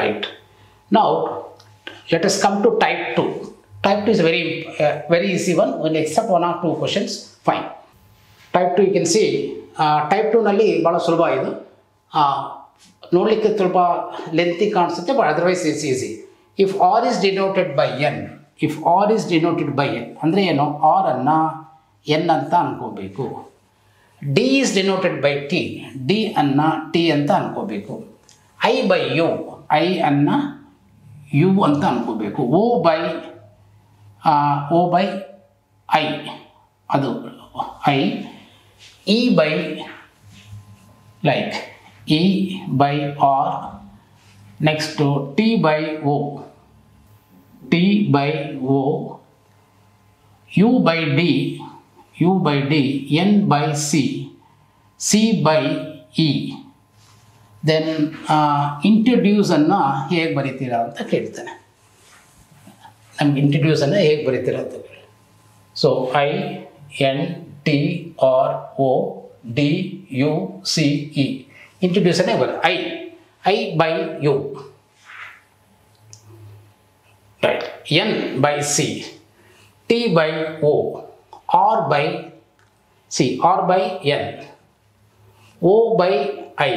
right. Now let us come to type 2 type 2 is very uh, very easy one. When except one or two questions fine. Type two you can see type ಟೂನಲ್ಲಿ ಭಾಳ ಸುಲಭ ಇದು. ನೋಡಲಿಕ್ಕೆ ಸ್ವಲ್ಪ lengthy ಕಾಣಿಸುತ್ತೆ but otherwise it's easy if R is denoted by N if R is denoted by N ಅಂದರೆ ಏನು? R ಅನ್ನು N ಅಂತ ಅನ್ಕೋಬೇಕು. D is denoted by T D ಅನ್ನು ಟಿ ಅಂತ ಅನ್ಕೋಬೇಕು. ಐ ಬೈ ಯು ಐ ಅನ್ನು ಯು ಅಂತ ಅನ್ಕೋಬೇಕು. O by O by I ಅದು I E by like E by R next T by O T by O U by D U by D N by C C by E then ಇಂಟ್ರಡ್ಯೂಸನ್ನು ಹೇಗೆ ಬರಿತೀರಾ ಅಂತ ಕೇಳ್ತಾನೆ ನಮ್ಗೆ ಇಂಟ್ರಡ್ಯೂಸನ್ನು ಹೇಗೆ ಬರಿತೀರಾ ಅಂತ ಕೇಳಿ so I N T R O D U C E ಇಂಟ್ರಡ್ಯೂಸನ್ನೇ ಬರ I I by U right N by C T by O R by C R by N O by I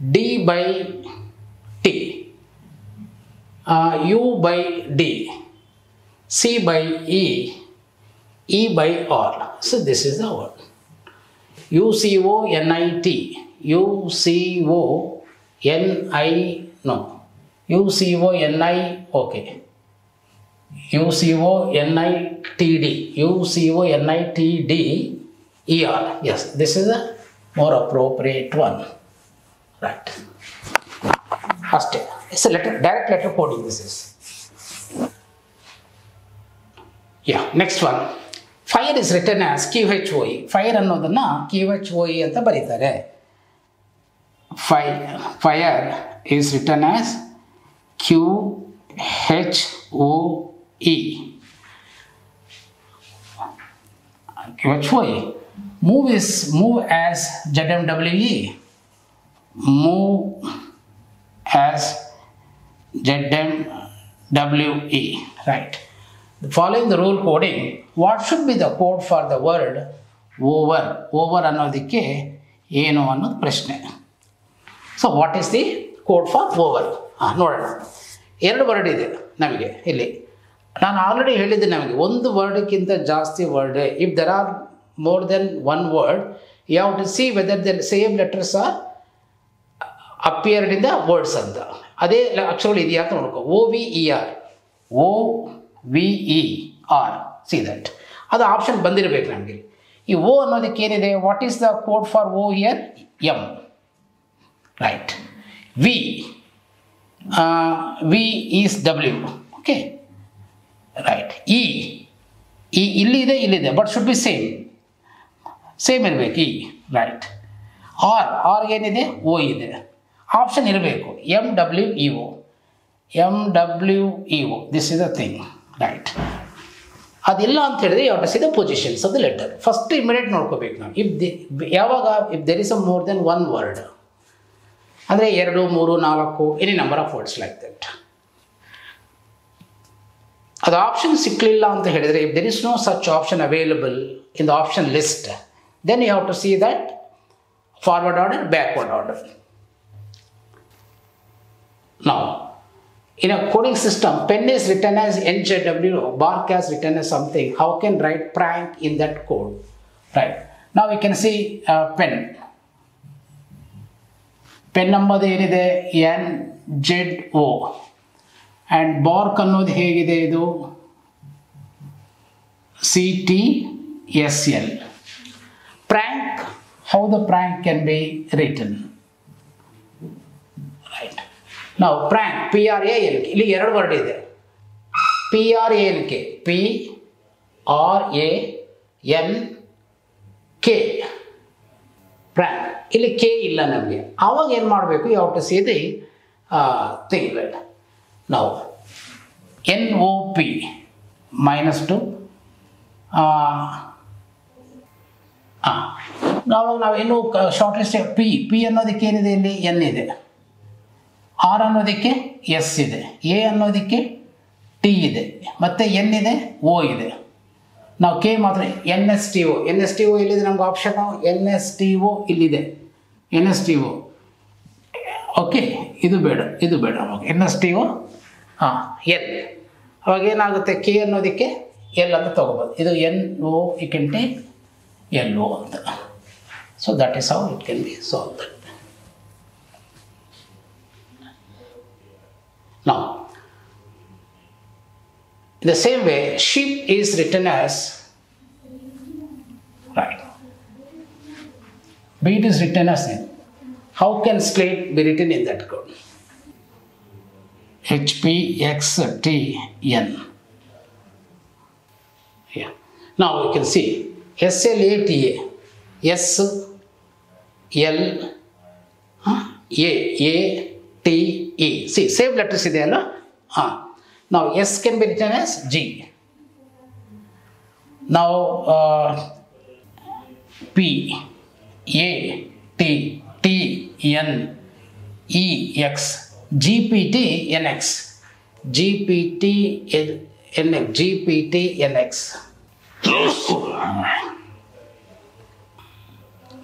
d by t, uh, u by d, c by e, e by r. So this is the word. U-C-O-N-I-T, U-C-O-N-I, no, U-C-O-N-I, okay. U-C-O-N-I-T-D, U-C-O-N-I-T-D, E-R. Yes, this is a more appropriate one. I okay U C O N I T D U C O N I T D E R S this is a more appropriate one right ಅಷ್ಟೇ it's letter direct letter coding this is yeah next one fire is return as Q H O E fire ಅನ್ನೋದನ್ನು Q H O E ಅಂತ ಬರೀತಾರೆ five fire is return as Q H O E Q H O E move is move as Z M W E move as ZMWE, right? Following the rule coding, what should be the code for the word over over ಅನ್ನೋದಕ್ಕೆ ಏನು ಅನ್ನೋದು ಪ್ರಶ್ನೆ. So what is the code for over ಹಾಂ ನೋಡೋಣ. ಎರಡು word ಇದೆ ನಮಗೆ ಇಲ್ಲಿ. ನಾನು ಆಲ್ರೆಡಿ ಹೇಳಿದ್ದೆ ನಮಗೆ ಒಂದು ವರ್ಡ್ಕ್ಕಿಂತ ಜಾಸ್ತಿ word if there are more than one word you have to see whether then same letters are appeared in the words ಅಂತ. ಅದೇ ಅಕ್ಷರಗಳು ಇದೆಯಾ ಅಂತ ನೋಡ್ಕೊ. O V E R. O V E R. See that ಅದು option ಬಂದಿರಬೇಕು ನಮಗೆ. ಈ ಓ ಅನ್ನೋದಕ್ಕೆ ಏನಿದೆ? What is the code for O here M right V V is W okay right E ಇಲ್ಲಿದೆ ಇಲ್ಲಿದೆ. But should be same same ಇರಬೇಕು E right R R ಏನಿದೆ? ಓ ಇದೆ. ಆಪ್ಷನ್ ಇರಬೇಕು. M W E O M W E O this is a thing right ಅದಿಲ್ಲ ಅಂತ ಹೇಳಿದ್ರೆ ಯಾವ see the positions of the letter first immediate ನೋಡ್ಕೋಬೇಕು ನಾವು. ಇಫ್ ದಿ ಯಾವಾಗ if there is a more than one word ಅಂದರೆ ಎರಡು, ಮೂರು, ನಾಲ್ಕು any number of words like that ಅದು ಆಪ್ಷನ್ ಸಿಕ್ಕಲಿಲ್ಲ ಅಂತ ಹೇಳಿದರೆ if there is no such option available in the option list then you have to see that forward order backward order Now, in a coding system, pen is written as NJW, bark as written as something. How can write prank in that code? Right. Now we can see uh, pen. Pen number ಏನಿದೆ N Z O and bark ಅನ್ನೋದು ಹೇಗಿದೆ ಇದು C T S L prank how the prank can be ನಾವು prank P R A N K ಇಲ್ಲಿ ಎರಡು word ಇದೆ. P R A N K P R A N K prank ಇಲ್ಲಿ K ಇಲ್ಲ ನಮಗೆ. ಆವಾಗ ಏನು ಮಾಡಬೇಕು? ಯಾವ ಟು ಸಿ ದಿ ಥಿಂಗ್ ನಾವು N O P minus two ಹಾಂ ಆವಾಗ ನಾವು ಇನ್ನೂ ಶಾರ್ಟ್ ಲಿಸ್ಟ್ ಪಿ ಪಿ ಅನ್ನೋದಕ್ಕೆ ಏನಿದೆ ಇಲ್ಲಿ? ಎನ್ ಇದೆ. ಆರ್ ಅನ್ನೋದಕ್ಕೆ ಎಸ್ ಇದೆ. ಎ ಅನ್ನೋದಕ್ಕೆ ಟಿ ಇದೆ. ಮತ್ತು ಎನ್ ಇದೆ ಓ ಇದೆ. ನಾವು ಕೆ ಮಾತ್ರ N S T O N S T O ಇಲ್ಲಿದೆ ನಮ್ಗೆ option N S T O ಇಲ್ಲಿದೆ. N S T O okay ಇದು ಬೇಡ ಇದು ಬೇಡ ಅವಾಗ. ಎನ್ ಎಸ್ ಟಿ ಓ ಹಾಂ ಎಲ್ ಅವಾಗ ಏನಾಗುತ್ತೆ? ಕೆ ಅನ್ನೋದಕ್ಕೆ ಎಲ್ ಅಂತ ತೊಗೋಬೋದು. ಇದು N O you can take L O ಅಂತ. So that is how it can be solve that in the same way, sheep is written as right. Beat is written as in. How can slate be written in that code? H P X T N. Yeah. Now you can see S L A T A. S L huh? A A T E. See, same letters ಇದೆಯಲ್ಲ ಹಾಂ Now S can be written as G. Now uh, P, A, T, T, N, E, X,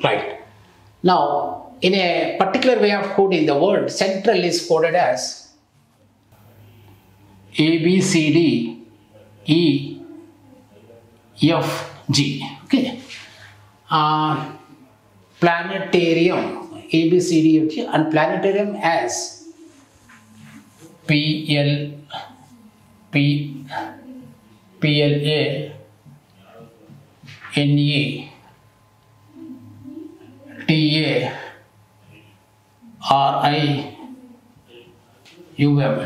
right. Now, in a particular way of coding, the word central is coded as A B C D E F G okay planetarium A B C D F G and planetarium S P L P P L A N A T A R I U M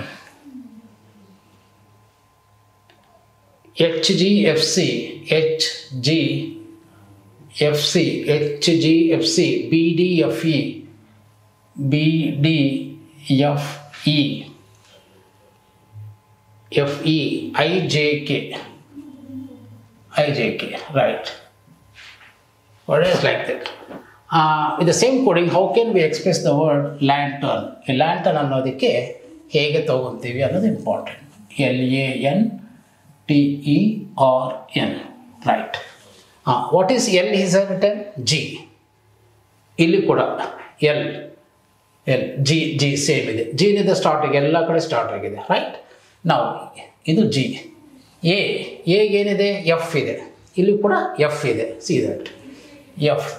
H G F C H G F C H G F C B D F E B D F E F E I J K I J K right what is like that uh, with the same coding how can we express the word lantern ಈ lantern ಅನ್ನೋದಕ್ಕೆ ಹೇಗೆ ತಗೊಂತೀವಿ ಅನ್ನೋದು important L A N T E R N right what is L is written? G ಇಲ್ಲಿ ಕೂಡ L L G G same ಇದೆ. ಜಿನಿಂದ start ಆಗಿದೆ ಎಲ್ಲ ಕಡೆ ಸ್ಟಾರ್ಟ್ ಆಗಿದೆ ರೈಟ್ ನಾವು ಇದು ಜಿ ಎ ಏನಿದೆ? ಎಫ್ ಇದೆ. ಇಲ್ಲಿ ಕೂಡ ಎಫ್ ಇದೆ. C that F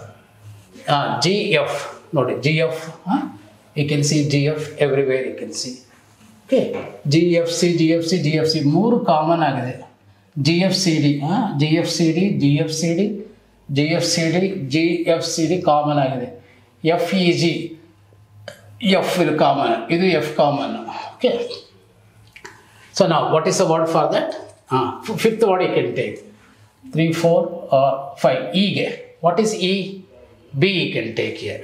G F ನೋಡಿ G F you can see G F everywhere you can see okay G F C G F C G F C ಮೂರು common ಆಗಿದೆ. G F C D G F C D G F C D G F C D G F C D common ಆಗಿದೆ. F E G F ಇದು common ಇದು F common okay so ನಾವು what is a word for that ಹಾಂ fifth word you can take three four five ಇಗೆ what is E B you can take here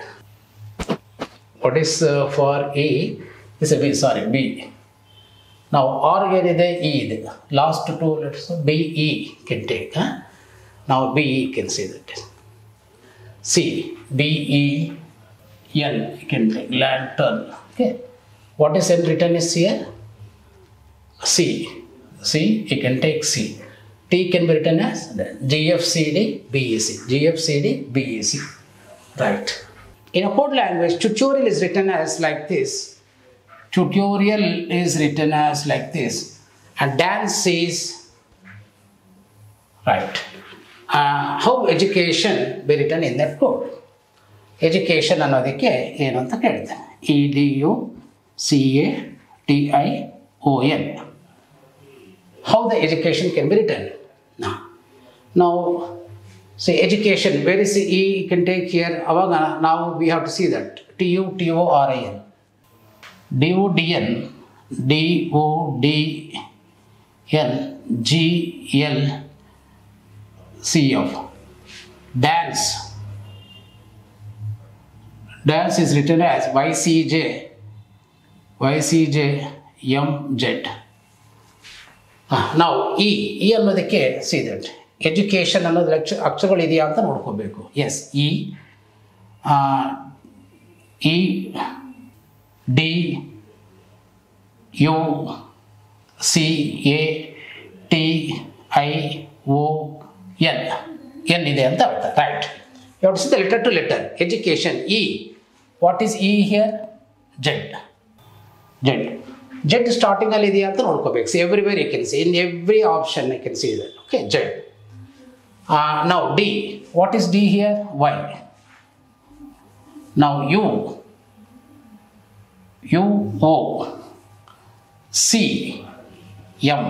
what is for E is B sorry B ನಾವು ಆರ್ಗೆ ಏನಿದೆ E ಇದೆ last two let's B E can take ನಾವು B E can see that C B E N can take lantern okay what is N return is here see see you can take C T can be written as GFCD BEC. GFCD BEC. Right. In a code language, tutorial is written as like this. Tutorial is written as like this. And dance is right. Uh, how education be written in that code? Education ಅನ್ನೋದಕ್ಕೆ ಏನು ಅಂತ ಕೇಳ್ತೇನೆ E D U C A T I O N how the education can be written. Now, now say education, where is the E you can take here? Avaga, now we have to see that. T U T O D O D N, D O D N, G L C F. Dance. Dance is written as Y C J, Y C J M Z. ನಾವು E E ಅನ್ನೋದಕ್ಕೆ see that education ಅನ್ನೋದು ಅಕ್ಷ ಅಕ್ಷರಗಳು ಇದೆಯಾ ಅಂತ ನೋಡ್ಕೋಬೇಕು S E E D U C A T I O N N ಇದೆ ಅಂತ ಅರ್ಥ right you see the letter to letter education E what is E here Z Z Z ಸ್ಟಾರ್ಟಿಂಗಲ್ಲಿ ಇದೆಯಾ ಅಂತ ನೋಡ್ಕೋಬೇಕು see everywhere you can see in every option you can see ಇದೆ okay Z ನಾವು D what is D here Y ನಾವು you U O C M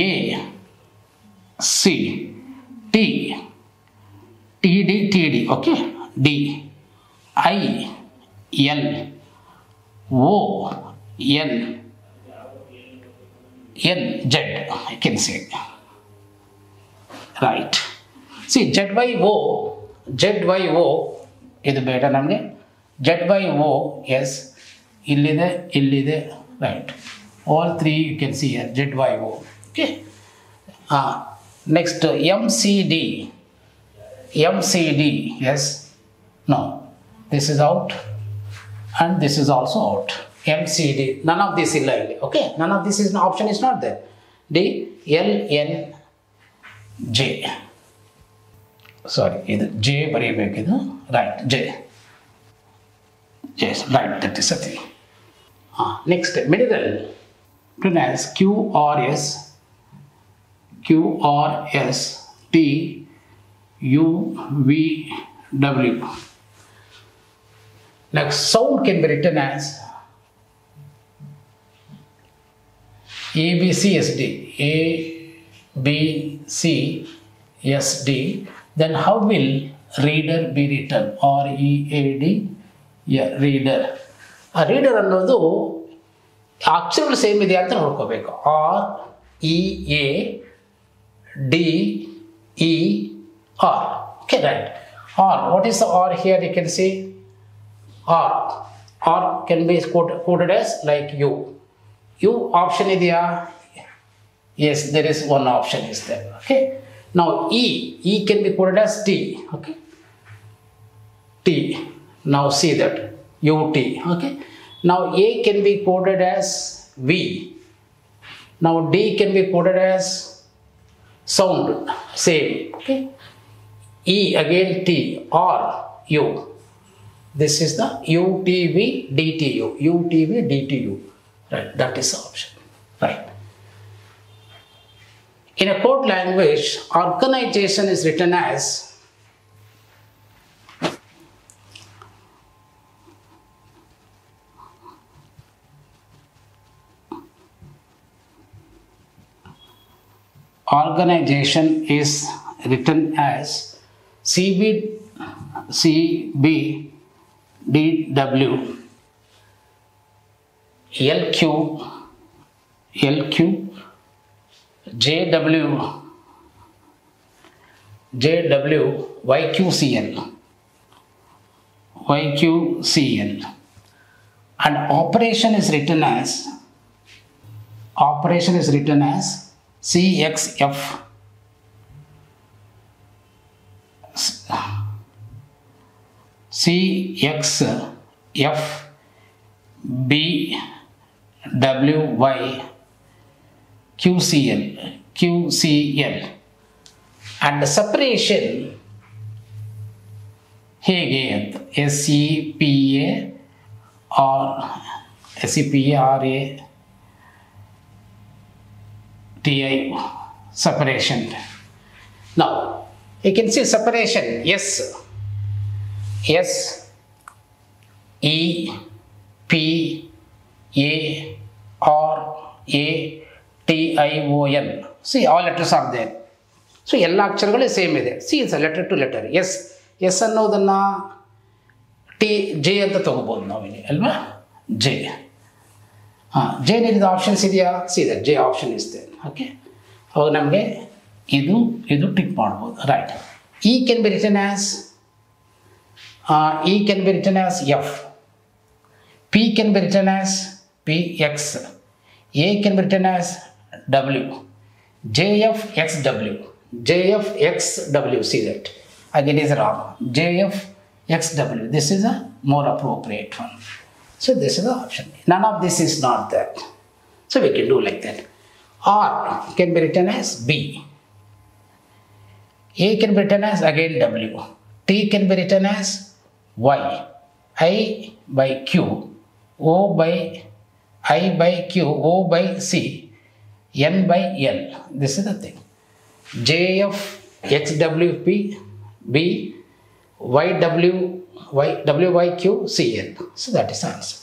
A C T T D T D okay D I L O N N Z I can say right C Z Y O Z Y O ಇದು ಬೇಡ ನಮಗೆ Z by O S ಇಲ್ಲಿದೆ ಇಲ್ಲಿದೆ right all three you can see R Z Y O okay ಹಾಂ next M C D M C D S no this is out and this is also out M C D none of this ಇಲ್ಲ ಇಲ್ಲಿ okay. Of this is option is not there D L N J sorry ಇದು J ಬರೀಬೇಕಿದು right J Yes, right, that is Sati. Ah, next, mineral. Written as QRS, QRS, T, U, V, W. Next, sound can be written as A B C S D A B C S D then how will reader be written R E A D Yeah, reader. ಆ reader ಅನ್ನೋದು ಅಕ್ಷರಗಳು same ಇದೆಯಾ ಅಂತ ನೋಡ್ಕೋಬೇಕು R E A D E R okay right R what is the R here you can see or or can be quoted, quoted as like you you option idea yes there is one option is there okay now e e can be quoted as t okay t now see that. Ut okay. Now a can be quoted as v. Now d can be quoted as sound. Same. Okay. E again t. Or u. This is the UTV DTU. UTV DTU. Right, that is the option. Right. In a code language, organization is written as organization is written as CB CB DW LQ LQ JW JW YQCL YQCL and operation is written as operation is written as CXF C X F B W Y Q C L Q C L and the separation ಹೇಗೆ ಅಂತ S C P A R S C P A R A T I separation ನಾವು you can see separation S S E P A R A T I O N see all letters are there so ಎಲ್ಲ ಅಕ್ಷರಗಳೇ same ಇದೆ see it's letter to letter S S ಅನ್ನೋದನ್ನು T J ಅಂತ ತೊಗೋಬೋದು ನಾವಿಲ್ಲಿ ಅಲ್ವಾ J ಹಾಂ ಜೇನಿದ್ದು options ಇದೆಯಾ? ಸಿ ಇದೆ ಜೆ ಆಪ್ಷನ್ ಇಸ್ ಇಸ್ತೆ ಓಕೆ ಅವಾಗ ನಮಗೆ ಇದು ಇದು ಟಿಕ್ ಮಾಡ್ಬೋದು. Right E can be return as E can be return as F P can be return as P X A can be return as W J F X W J F X W C that again is wrong. Jf xw this is a more appropriate one. So this is the option. None of this is not that. So we can do like that. R can be written as B. A can be written as again W. T can be written as Y. I by Q. O by I by Q. O by C. N by L. This is the thing. JF XWP B YW y w so that is the answer.